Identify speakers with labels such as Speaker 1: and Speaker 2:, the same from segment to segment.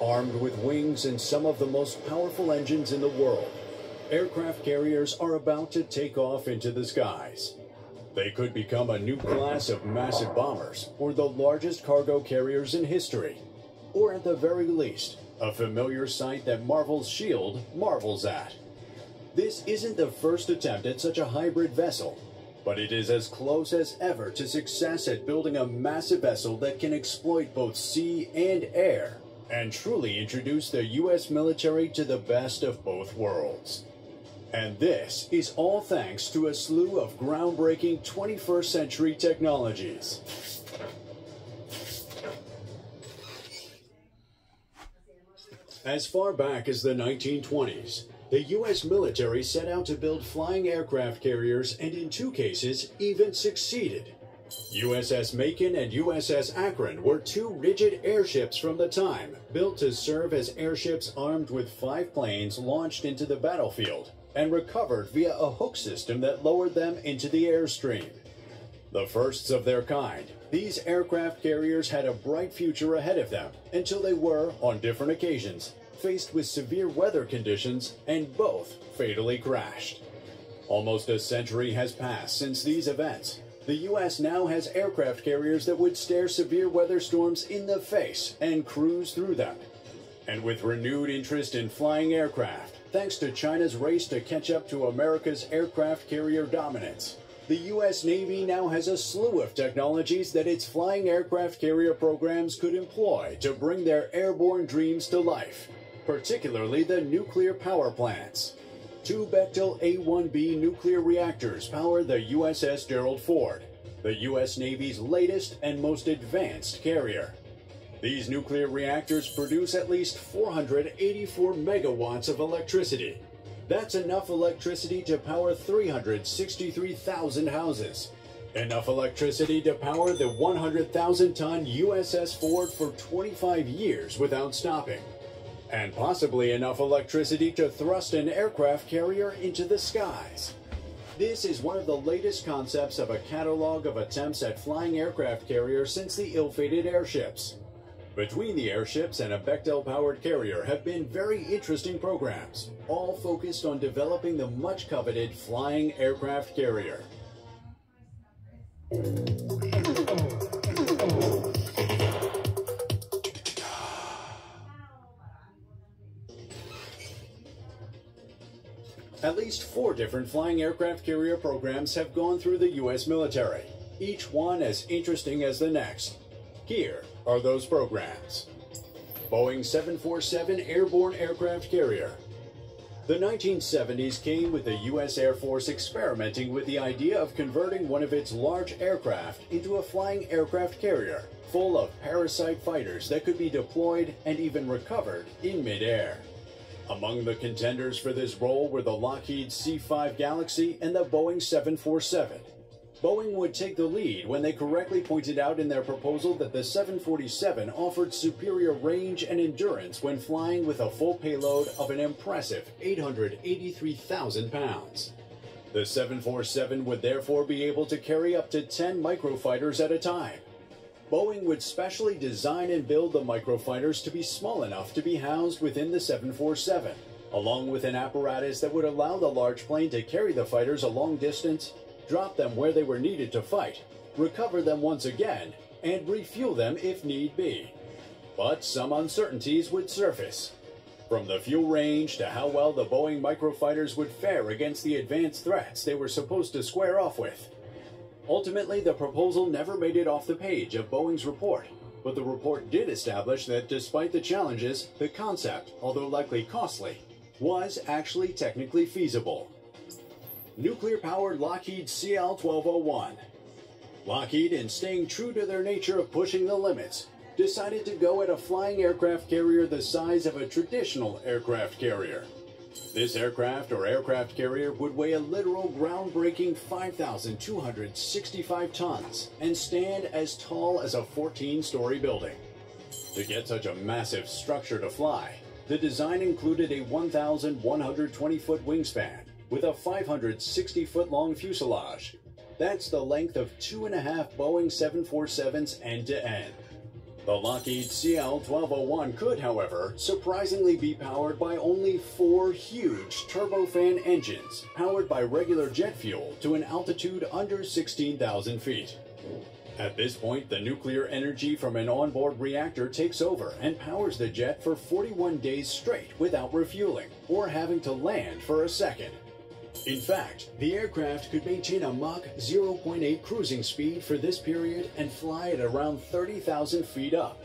Speaker 1: Armed with wings and some of the most powerful engines in the world, aircraft carriers are about to take off into the skies. They could become a new class of massive bombers or the largest cargo carriers in history. Or at the very least, a familiar sight that Marvel's S.H.I.E.L.D. marvels at. This isn't the first attempt at such a hybrid vessel, but it is as close as ever to success at building a massive vessel that can exploit both sea and air and truly introduce the U.S. military to the best of both worlds. And this is all thanks to a slew of groundbreaking 21st century technologies. As far back as the 1920s, the U.S. military set out to build flying aircraft carriers and in two cases even succeeded. USS Macon and USS Akron were two rigid airships from the time, built to serve as airships armed with five planes launched into the battlefield and recovered via a hook system that lowered them into the airstream. The firsts of their kind, these aircraft carriers had a bright future ahead of them until they were, on different occasions, faced with severe weather conditions and both fatally crashed. Almost a century has passed since these events, the U.S. now has aircraft carriers that would stare severe weather storms in the face and cruise through them. And with renewed interest in flying aircraft, thanks to China's race to catch up to America's aircraft carrier dominance, the U.S. Navy now has a slew of technologies that its flying aircraft carrier programs could employ to bring their airborne dreams to life, particularly the nuclear power plants. Two Bechtel A-1B nuclear reactors power the USS Gerald Ford, the U.S. Navy's latest and most advanced carrier. These nuclear reactors produce at least 484 megawatts of electricity. That's enough electricity to power 363,000 houses. Enough electricity to power the 100,000 ton USS Ford for 25 years without stopping and possibly enough electricity to thrust an aircraft carrier into the skies. This is one of the latest concepts of a catalog of attempts at flying aircraft carriers since the ill-fated airships. Between the airships and a Bechtel-powered carrier have been very interesting programs, all focused on developing the much-coveted flying aircraft carrier. At least four different flying aircraft carrier programs have gone through the U.S. military, each one as interesting as the next. Here are those programs. Boeing 747 Airborne Aircraft Carrier. The 1970s came with the U.S. Air Force experimenting with the idea of converting one of its large aircraft into a flying aircraft carrier, full of parasite fighters that could be deployed and even recovered in midair. Among the contenders for this role were the Lockheed C-5 Galaxy and the Boeing 747. Boeing would take the lead when they correctly pointed out in their proposal that the 747 offered superior range and endurance when flying with a full payload of an impressive 883,000 pounds. The 747 would therefore be able to carry up to 10 microfighters at a time, Boeing would specially design and build the microfighters to be small enough to be housed within the 747, along with an apparatus that would allow the large plane to carry the fighters a long distance, drop them where they were needed to fight, recover them once again, and refuel them if need be. But some uncertainties would surface. From the fuel range to how well the Boeing microfighters would fare against the advanced threats they were supposed to square off with. Ultimately, the proposal never made it off the page of Boeing's report, but the report did establish that despite the challenges, the concept, although likely costly, was actually technically feasible. Nuclear-powered Lockheed CL-1201. Lockheed, in staying true to their nature of pushing the limits, decided to go at a flying aircraft carrier the size of a traditional aircraft carrier. This aircraft or aircraft carrier would weigh a literal groundbreaking 5,265 tons and stand as tall as a 14-story building. To get such a massive structure to fly, the design included a 1,120-foot wingspan with a 560-foot long fuselage. That's the length of two and a half Boeing 747s end to end. The Lockheed CL-1201 could, however, surprisingly be powered by only four huge turbofan engines powered by regular jet fuel to an altitude under 16,000 feet. At this point, the nuclear energy from an onboard reactor takes over and powers the jet for 41 days straight without refueling or having to land for a second. In fact, the aircraft could maintain a Mach 0.8 cruising speed for this period and fly at around 30,000 feet up.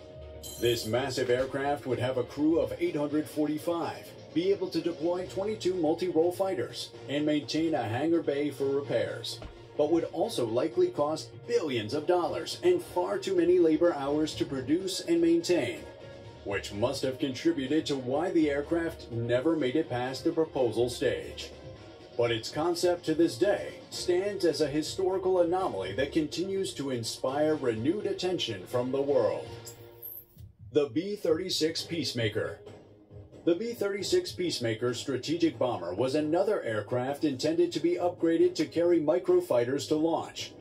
Speaker 1: This massive aircraft would have a crew of 845, be able to deploy 22 multi-role fighters, and maintain a hangar bay for repairs, but would also likely cost billions of dollars and far too many labor hours to produce and maintain, which must have contributed to why the aircraft never made it past the proposal stage but its concept to this day stands as a historical anomaly that continues to inspire renewed attention from the world. The B-36 Peacemaker The B-36 Peacemaker strategic bomber was another aircraft intended to be upgraded to carry microfighters to launch.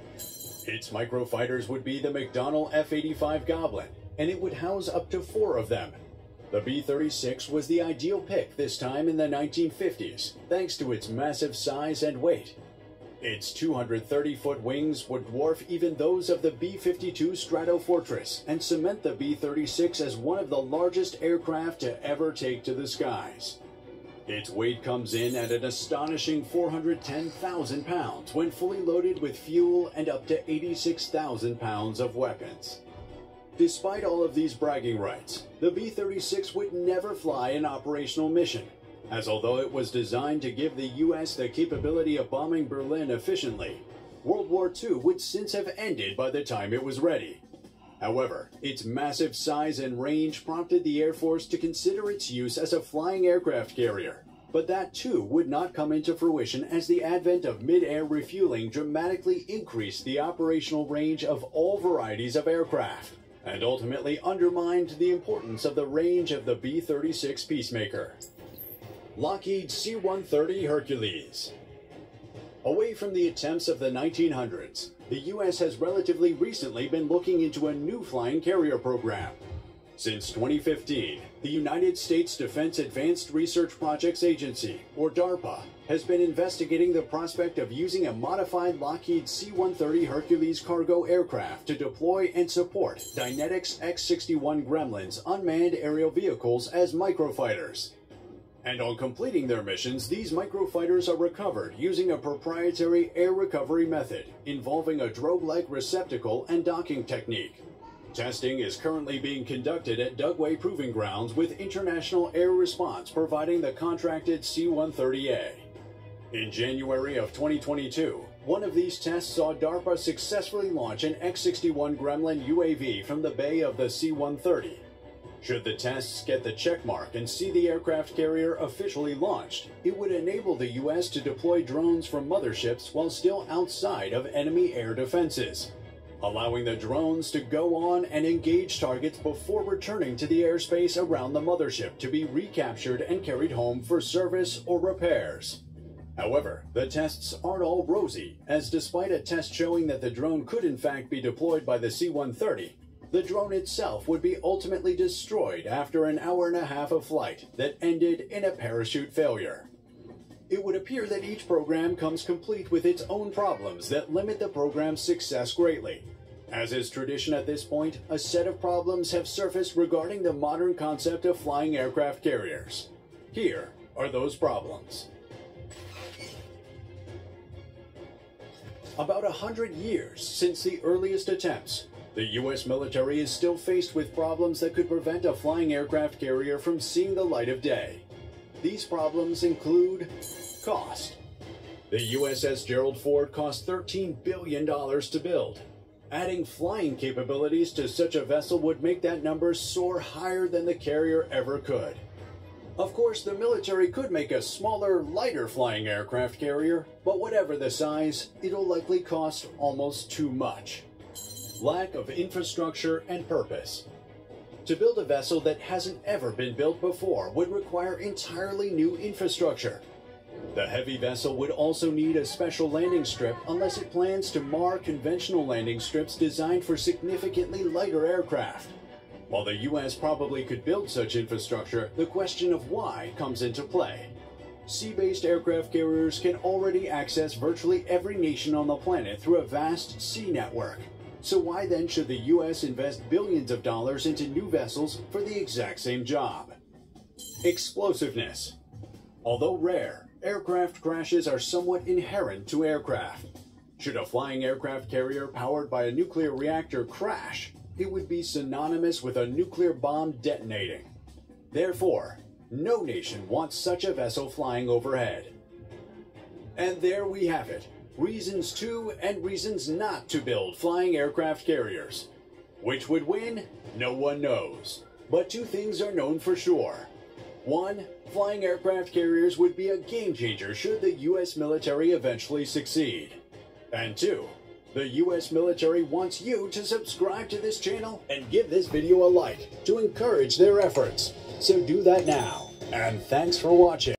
Speaker 1: Its microfighters would be the McDonnell F-85 Goblin, and it would house up to four of them, the B-36 was the ideal pick this time in the 1950s, thanks to its massive size and weight. Its 230-foot wings would dwarf even those of the B-52 Stratofortress and cement the B-36 as one of the largest aircraft to ever take to the skies. Its weight comes in at an astonishing 410,000 pounds when fully loaded with fuel and up to 86,000 pounds of weapons. Despite all of these bragging rights, the B-36 would never fly an operational mission, as although it was designed to give the U.S. the capability of bombing Berlin efficiently, World War II would since have ended by the time it was ready. However, its massive size and range prompted the Air Force to consider its use as a flying aircraft carrier. But that too would not come into fruition as the advent of mid-air refueling dramatically increased the operational range of all varieties of aircraft and ultimately undermined the importance of the range of the B-36 Peacemaker. Lockheed C-130 Hercules Away from the attempts of the 1900s, the U.S. has relatively recently been looking into a new flying carrier program. Since 2015, the United States Defense Advanced Research Projects Agency, or DARPA, has been investigating the prospect of using a modified Lockheed C-130 Hercules cargo aircraft to deploy and support Dynetics X-61 Gremlins unmanned aerial vehicles as microfighters. And on completing their missions, these microfighters are recovered using a proprietary air recovery method involving a drogue-like receptacle and docking technique. Testing is currently being conducted at Dugway Proving Grounds with International Air Response providing the contracted C-130A. In January of 2022, one of these tests saw DARPA successfully launch an X-61 Gremlin UAV from the bay of the C-130. Should the tests get the checkmark and see the aircraft carrier officially launched, it would enable the U.S. to deploy drones from motherships while still outside of enemy air defenses, allowing the drones to go on and engage targets before returning to the airspace around the mothership to be recaptured and carried home for service or repairs. However, the tests aren't all rosy, as despite a test showing that the drone could in fact be deployed by the C-130, the drone itself would be ultimately destroyed after an hour and a half of flight that ended in a parachute failure. It would appear that each program comes complete with its own problems that limit the program's success greatly. As is tradition at this point, a set of problems have surfaced regarding the modern concept of flying aircraft carriers. Here are those problems. About a hundred years since the earliest attempts, the U.S. military is still faced with problems that could prevent a flying aircraft carrier from seeing the light of day. These problems include cost. The USS Gerald Ford cost $13 billion to build. Adding flying capabilities to such a vessel would make that number soar higher than the carrier ever could. Of course, the military could make a smaller, lighter flying aircraft carrier, but whatever the size, it'll likely cost almost too much. Lack of infrastructure and purpose. To build a vessel that hasn't ever been built before would require entirely new infrastructure. The heavy vessel would also need a special landing strip unless it plans to mar conventional landing strips designed for significantly lighter aircraft. While the US probably could build such infrastructure, the question of why comes into play. Sea-based aircraft carriers can already access virtually every nation on the planet through a vast sea network. So why then should the US invest billions of dollars into new vessels for the exact same job? Explosiveness. Although rare, aircraft crashes are somewhat inherent to aircraft. Should a flying aircraft carrier powered by a nuclear reactor crash, it would be synonymous with a nuclear bomb detonating. Therefore, no nation wants such a vessel flying overhead. And there we have it reasons to and reasons not to build flying aircraft carriers. Which would win? No one knows. But two things are known for sure. One, flying aircraft carriers would be a game changer should the US military eventually succeed. And two, the US military wants you to subscribe to this channel and give this video a like to encourage their efforts. So do that now. And thanks for watching.